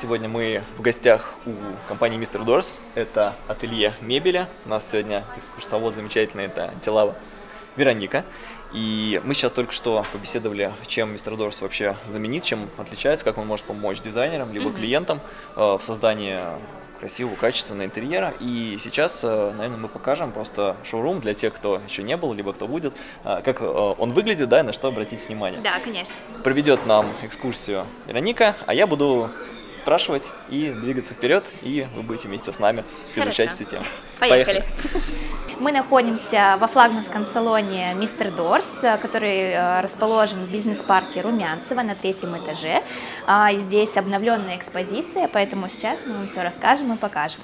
Сегодня мы в гостях у компании Mr. Doors. Это ателье мебели. У нас сегодня экскурсовод замечательный, это Телава Вероника. И мы сейчас только что побеседовали, чем Mr. Doors вообще знаменит, чем отличается, как он может помочь дизайнерам, либо клиентам э, в создании красивого, качественного интерьера. И сейчас, э, наверное, мы покажем просто шоурум для тех, кто еще не был, либо кто будет, э, как э, он выглядит, да, и на что обратить внимание. Да, конечно. Проведет нам экскурсию Вероника, а я буду спрашивать и двигаться вперед, и вы будете вместе с нами изучать Хорошо. все темы. Поехали. Мы находимся во флагманском салоне Mr. Doors, который э, расположен в бизнес-парке Румянцево на третьем этаже. А, Здесь обновленная экспозиция, поэтому сейчас мы вам все расскажем и покажем.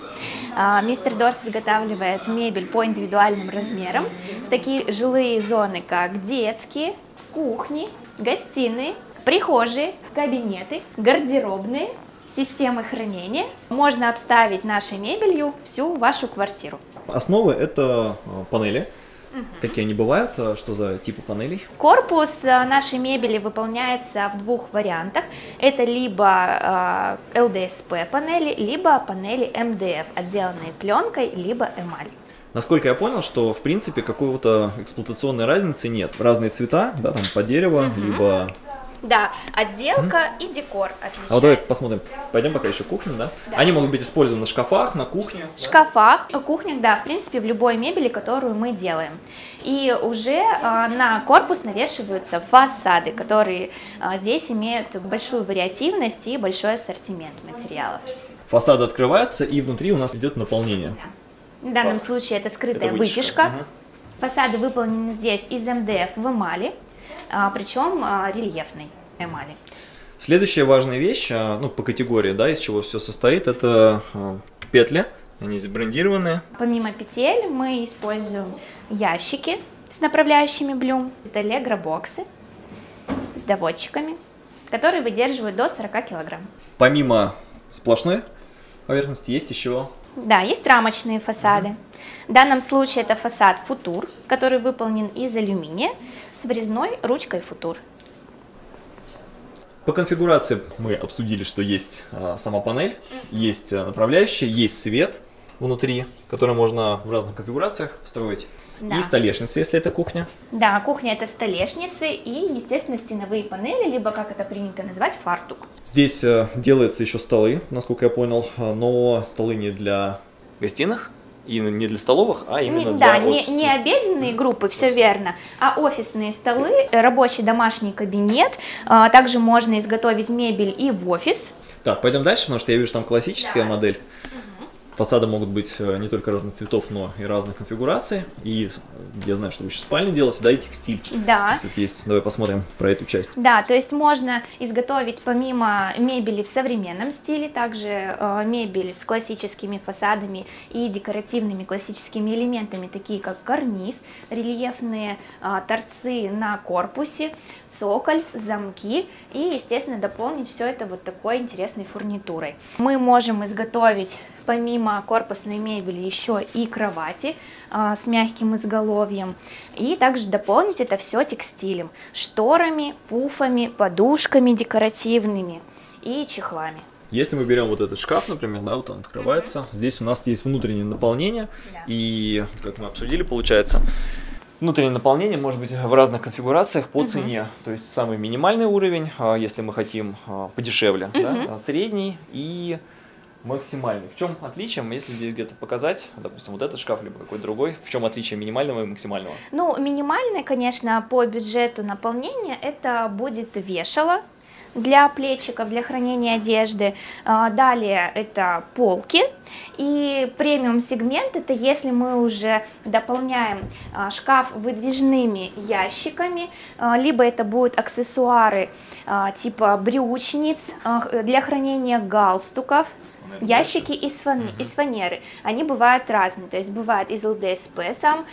А, Mr. Doors изготавливает мебель по индивидуальным размерам. Такие жилые зоны, как детские, кухни, гостиные, прихожие, кабинеты, гардеробные, системы хранения. Можно обставить нашей мебелью всю вашу квартиру. Основы это э, панели. Какие они бывают? Э, Что за типы панелей? Корпус э, нашей мебели выполняется в двух вариантах. Это либо ЛДСП панели, либо панели МДФ, отделанные пленкой, либо эмалью. Насколько я понял, что в принципе какого-то эксплуатационной разницы нет. Разные цвета, да, там по дерево, либо. Да, отделка и декор отличаются. А вот давай посмотрим. Пойдем пока еще кухню, да? Да. Они могут быть использованы на шкафах, на кухне. В шкафах, в кухнях, да, в принципе, в любой мебели, которую мы делаем. И уже а, на корпус навешиваются фасады, которые а, здесь имеют большую вариативность и большой ассортимент материалов. Фасады открываются, и внутри у нас идет наполнение. В данном случае это скрытая Это вытяжка. Мгм. Фасады выполнены здесь из МДФ в эмали, причем а, рельефной эмали. Следующая важная вещь, а, ну, по категории, да, из чего все состоит, это а, петли. Они здесь брендированные. Помимо петель мы используем ящики с направляющими блюм, это легро-боксы с доводчиками, которые выдерживают до 40 килограмм. Помимо сплошной поверхности есть еще Да, есть рамочные фасады. В данном случае это фасад футур, который выполнен из алюминия с врезной ручкой футур. По конфигурации мы обсудили, что есть а, сама панель, есть а, направляющая, есть свет внутри, который можно в разных конфигурациях встроить. Да. И столешница, если это кухня. Да, кухня это столешницы и, естественно, стеновые панели, либо, как это принято называть, фартук. Здесь э, делается еще столы, насколько я понял, а, но столы не для гостиных и не для столовых, а именно Не- для да, не, офисных. не обеденные группы, все верно, а офисные столы, э, рабочий домашний кабинет. А, Также можно изготовить мебель и в офис. Так, пойдем дальше, потому что я вижу там классическая Да. модель. Фасады могут быть э, не только разных цветов, но и разных конфигураций. И я знаю, что вы еще спальни делаете, да, и текстиль. Да. Если есть, давай посмотрим про эту часть. Да, то есть можно изготовить помимо мебели в современном стиле, также э, мебель с классическими фасадами и декоративными классическими элементами, такие как карниз, рельефные э, торцы на корпусе, цоколь, замки и, естественно, дополнить все это вот такой интересной фурнитурой. Мы можем изготовить помимо корпусной мебели еще и кровати а, с мягким изголовьем. И также дополнить это все текстилем, шторами, пуфами, подушками декоративными и чехлами. Если мы берем вот этот шкаф, например, да, вот он открывается, здесь у нас есть внутреннее наполнение, Да. и, как мы обсудили, получается, внутреннее наполнение может быть в разных конфигурациях по цене. То есть самый минимальный уровень, а, если мы хотим а, подешевле, да, а, средний и максимальный. В чем отличие, если здесь где-то показать, допустим, вот этот шкаф, либо какой-то другой, в чем отличие минимального и максимального? Ну, минимальное, конечно, по бюджету наполнения это будет вешало для плечиков, для хранения одежды. А, Далее это полки. И премиум сегмент это если мы уже дополняем а, шкаф выдвижными ящиками, а, либо это будут аксессуары типа брючниц для хранения галстуков, ящики из, фан- из фанеры. Они бывают разные, то есть бывает из ЛДСП сам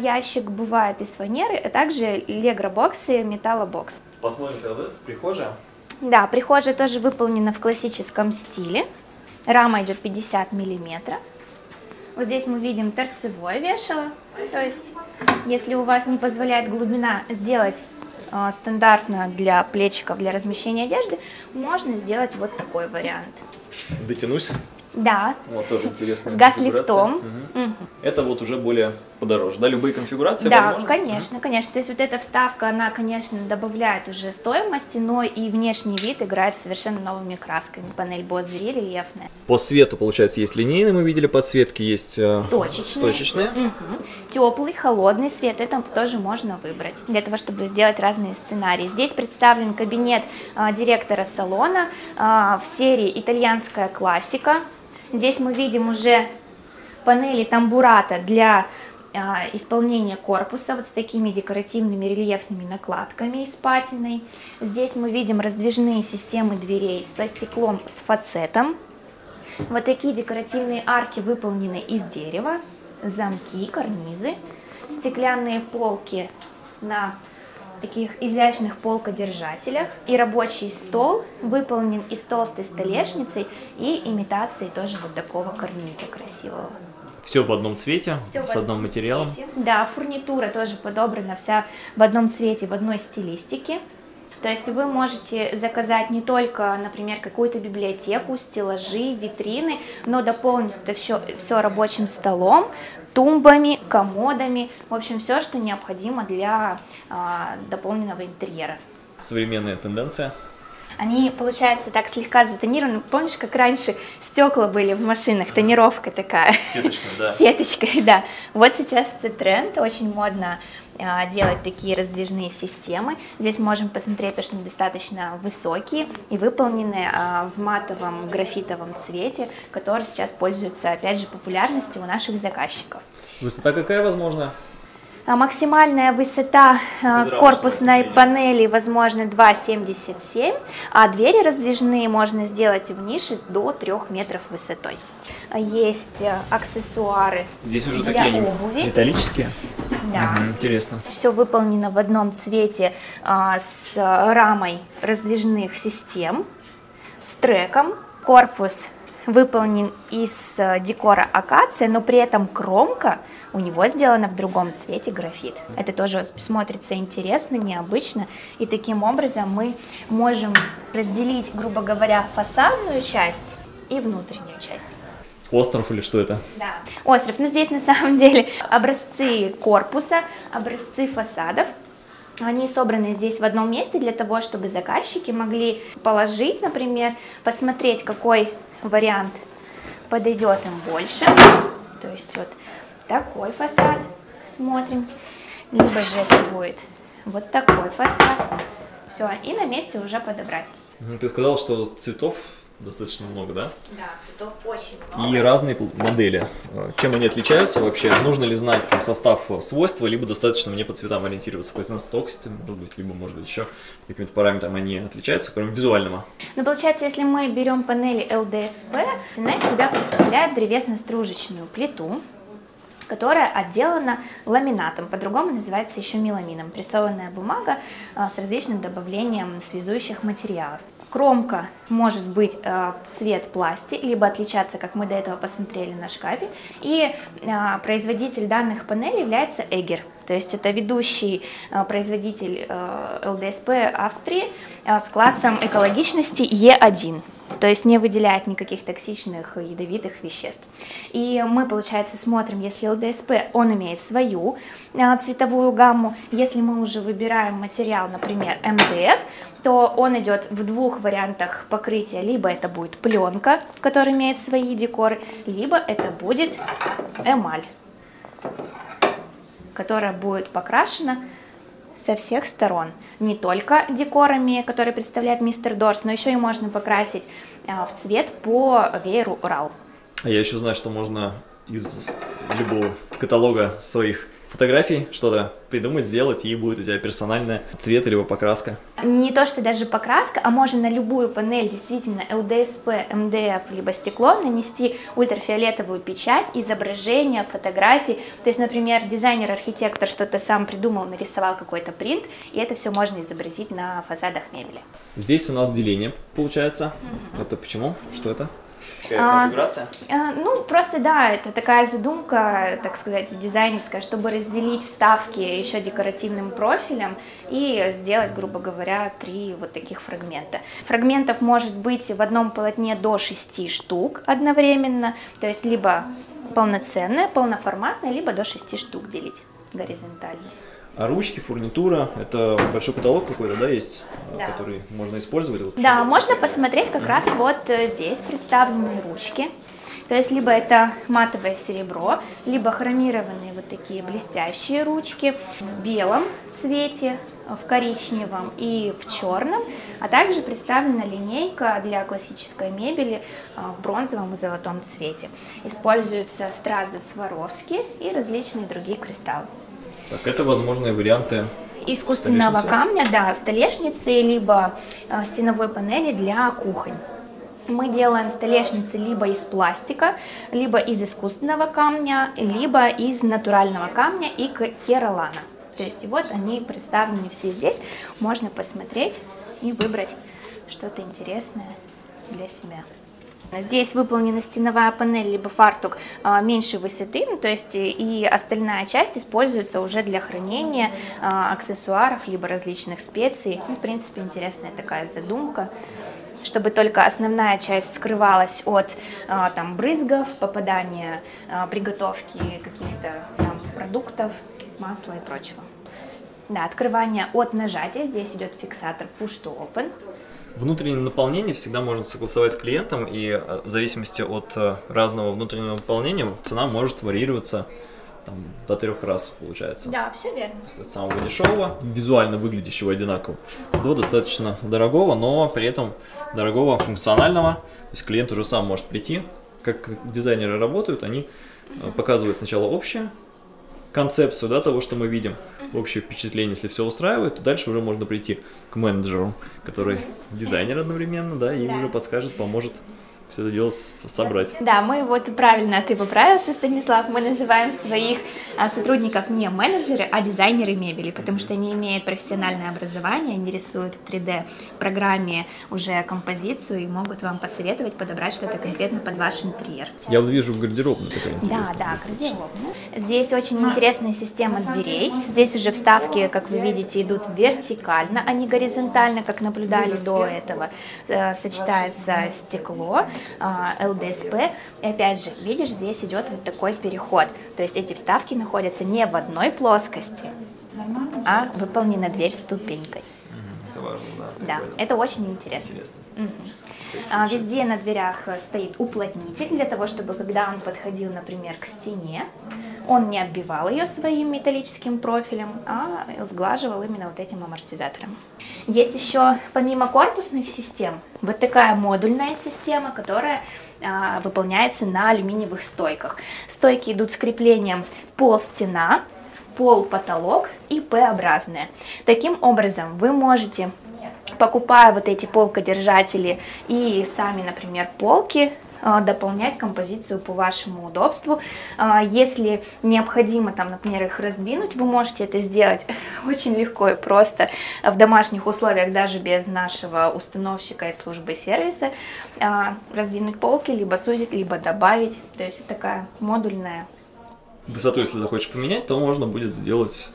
ящик, бывает из фанеры, а также легробоксы, металлобокс. Посмотрим, когда прихожая. Да, прихожая тоже выполнена в классическом стиле. Рама идет 50 миллиметров. Вот здесь мы видим торцевое вешало, то есть если у вас не позволяет глубина сделать а, стандартно для плечиков, для размещения одежды, можно сделать вот такой вариант. Дотянусь. Да. Вот тоже интересно. С газ-лифтом. Угу. Угу. Это вот уже более подороже, да? Любые конфигурации Да, возможно? конечно, угу. конечно. То есть вот эта вставка, она, конечно, добавляет уже стоимости, но и внешний вид играет совершенно новыми красками. Панель Bose рельефная. По свету, получается, есть линейные, мы видели подсветки, есть э, точечные. точечные. Угу. Теплый, холодный свет, это тоже можно выбрать, для того, чтобы сделать разные сценарии. Здесь представлен кабинет э, директора салона э, в серии «Итальянская классика», Здесь мы видим уже панели тамбурата для а, исполнения корпуса вот с такими декоративными рельефными накладками из патиной. Здесь мы видим раздвижные системы дверей со стеклом с фацетом. Вот такие декоративные арки выполнены из дерева, замки, карнизы, стеклянные полки на таких изящных полкодержателях. И рабочий стол выполнен из толстой столешницы и имитацией тоже вот такого карниза красивого. Все в одном цвете, Все с одним материалом. Цвете. Да, фурнитура тоже подобрана вся в одном цвете, в одной стилистике. То есть вы можете заказать не только, например, какую-то библиотеку, стеллажи, витрины, но дополнить это все, все рабочим столом, тумбами, комодами, в общем, все, что необходимо для а, дополненного интерьера. Современная тенденция они, получается, так слегка затонированы. Помнишь, как раньше стекла были в машинах, тонировка такая? Сеточка, да. Сеточкой, да. Вот сейчас это тренд, очень модно а, делать такие раздвижные системы. Здесь можем посмотреть, то, что они достаточно высокие и выполнены а, в матовом графитовом цвете, который сейчас пользуется, опять же, популярностью у наших заказчиков. Высота какая возможна? А, максимальная высота а, корпусной панели возможно 2,77, а двери раздвижные можно сделать в нише до 3 метров высотой. Есть э, аксессуары Здесь уже для такие обуви. металлические? Да. Угу, интересно. Все выполнено в одном цвете а, с рамой раздвижных систем, с треком. Корпус выполнен из э, декора акация, но при этом кромка у него сделана в другом цвете графит. Это тоже смотрится интересно, необычно, и таким образом мы можем разделить, грубо говоря, фасадную часть и внутреннюю часть. Остров или что это? Да, остров. Но ну, здесь на самом деле образцы корпуса, образцы фасадов, они собраны здесь в одном месте для того, чтобы заказчики могли положить, например, посмотреть, какой вариант подойдет им больше. То есть вот такой фасад смотрим. Либо же это будет вот такой фасад. Все, и на месте уже подобрать. Ты сказал, что цветов достаточно много, да? Да, цветов очень много. И разные модели. Чем они отличаются вообще? Нужно ли знать там, состав свойства, либо достаточно мне по цветам ориентироваться? По износостойкости, может быть, либо, может быть, еще каким-то параметрам они отличаются, кроме визуального? Ну, получается, если мы берем панели LDSP, она из себя представляет древесно-стружечную плиту, которая отделана ламинатом, по-другому называется еще меламином, прессованная бумага а, с различным добавлением связующих материалов. Кромка может быть э, в цвет пласти, либо отличаться, как мы до этого посмотрели на шкафе. И э, производитель данных панелей является Эгер. То есть это ведущий э, производитель э, ЛДСП Австрии э, с классом экологичности Е1 то есть не выделяет никаких токсичных ядовитых веществ. И мы, получается, смотрим, если ЛДСП, он имеет свою цветовую гамму, если мы уже выбираем материал, например, МДФ, то он идет в двух вариантах покрытия. Либо это будет пленка, которая имеет свои декоры, либо это будет эмаль, которая будет покрашена со всех сторон. Не только декорами, которые представляет мистер Дорс, но еще и можно покрасить а, в цвет по вееру Урал. А я еще знаю, что можно из любого каталога своих фотографий, что-то придумать, сделать, и будет у тебя персональная цвет либо покраска. Не то, что даже покраска, а можно на любую панель действительно LDSP, MDF, либо стекло нанести ультрафиолетовую печать, изображение, фотографии. То есть, например, дизайнер-архитектор что-то сам придумал, нарисовал какой-то принт, и это все можно изобразить на фасадах мебели. Здесь у нас деление получается. Угу. Это почему? Что это? Какая а, конфигурация? А, ну, просто да, это такая задумка, так сказать, дизайнерская, чтобы разделить вставки еще декоративным профилем и сделать, грубо говоря, три вот таких фрагмента. Фрагментов может быть в одном полотне до 6 штук одновременно, то есть либо полноценное, полноформатное, либо до 6 штук делить горизонтально. А ручки, фурнитура, это большой каталог какой-то, да, есть, да. который можно использовать? Вот, да, можно посмотреть как mm-hmm. раз вот э, здесь представлены ручки. То есть либо это матовое серебро, либо хромированные вот такие блестящие ручки в белом цвете, в коричневом и в черном, а также представлена линейка для классической мебели э, в бронзовом и золотом цвете. Используются стразы Сваровски и различные другие кристаллы. Так, это возможные варианты искусственного камня, да, столешницы, либо э, стеновой панели для кухонь. Мы делаем столешницы либо из пластика, либо из искусственного камня, либо из натурального камня и керолана. То есть вот они представлены все здесь. Можно посмотреть и выбрать что-то интересное для себя. Здесь выполнена стеновая панель либо фартук а, меньшей высоты, ну, то есть и остальная часть используется уже для хранения а, аксессуаров либо различных специй. Ну, в принципе, интересная такая задумка чтобы только основная часть скрывалась от а, там, брызгов, попадания, приготовки каких-то продуктов, масла и прочего. Да, открывание от нажатия. Здесь идет фиксатор Push to Open. Внутреннее наполнение всегда можно согласовать с клиентом, и э, в зависимости от э, разного внутреннего наполнения цена может варьироваться там, до трех раз, получается. Да, все верно. То есть от самого дешевого, визуально выглядящего одинаково, до достаточно дорогого, но при этом дорогого функционального. То есть клиент уже сам может прийти, как дизайнеры работают, они э, показывают сначала общее, концепцию да, того, что мы видим, общее впечатление, если все устраивает, то дальше уже можно прийти к менеджеру, который дизайнер одновременно, да, и да. уже подскажет, поможет все это дело собрать. Да, мы вот правильно ты поправился, Станислав, мы называем своих а, сотрудников не менеджеры, а дизайнеры мебели, потому что они имеют профессиональное образование, они рисуют в 3D программе уже композицию и могут вам посоветовать подобрать что-то конкретно под ваш интерьер. Я вот вижу гардеробную такая Да, да, гардеробную. Здесь очень интересная система дверей. Здесь уже вставки, как вы видите, идут вертикально, а не горизонтально, как наблюдали до этого. Э, сочетается стекло, а, ЛДСП. И опять же, видишь, здесь идет вот такой переход. То есть эти вставки находятся не в одной плоскости, а выполнена дверь ступенькой. Это важно, да. Да, это очень интересно. интересно. Угу. А, везде на дверях стоит уплотнитель для того, чтобы когда он подходил, например, к стене, он не оббивал ее своим металлическим профилем, а сглаживал именно вот этим амортизатором. Есть еще, помимо корпусных систем, вот такая модульная система, которая а, выполняется на алюминиевых стойках. Стойки идут с креплением пол-стена, пол-потолок и П-образные. Таким образом, вы можете покупая вот эти полкодержатели и сами, например, полки, а, дополнять композицию по вашему удобству. А, если необходимо, там, например, их раздвинуть, вы можете это сделать очень легко и просто в домашних условиях, даже без нашего установщика и службы сервиса. А, раздвинуть полки, либо сузить, либо добавить. То есть такая модульная. Высоту, если захочешь поменять, то можно будет сделать...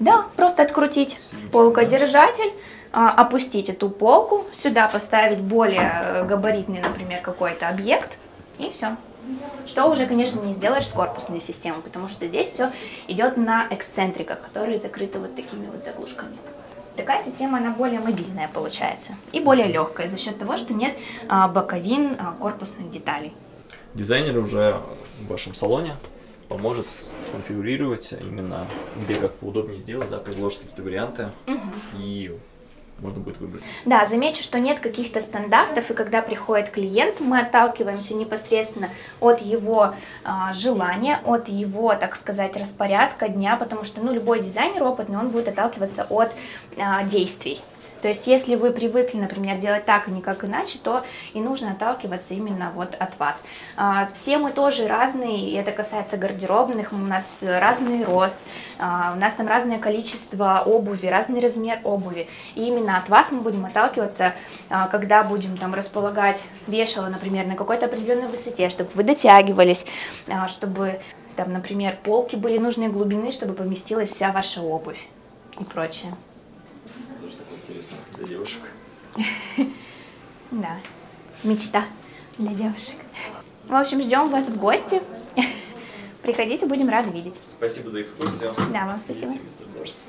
Да, просто открутить полкодержатель а, опустить эту полку, сюда поставить более э, габаритный, например, какой-то объект, и все. Что уже, конечно, не сделаешь с корпусной системой, потому что здесь все идет на эксцентриках, которые закрыты вот такими вот заглушками. Такая система, она более мобильная получается и более легкая за счет того, что нет а, боковин а, корпусных деталей. Дизайнер уже в вашем салоне поможет сконфигурировать именно где как поудобнее сделать, да, предложит какие-то варианты угу. и можно будет выбрать. Да, замечу, что нет каких-то стандартов, и когда приходит клиент, мы отталкиваемся непосредственно от его а, желания, от его, так сказать, распорядка дня, потому что ну, любой дизайнер опытный, он будет отталкиваться от а, действий. То есть, если вы привыкли, например, делать так, а не как иначе, то и нужно отталкиваться именно вот от вас. А, все мы тоже разные, и это касается гардеробных, у нас разный рост, а, у нас там разное количество обуви, разный размер обуви. И именно от вас мы будем отталкиваться, а, когда будем там располагать вешало, например, на какой-то определенной высоте, чтобы вы дотягивались, чтобы там, например, полки были нужной глубины, чтобы поместилась вся ваша обувь и прочее интересно для девушек. Да, мечта для девушек. В общем, ждем вас в гости. Приходите, будем рады видеть. Спасибо за экскурсию. Да, вам спасибо. Видите, мистер Дорс.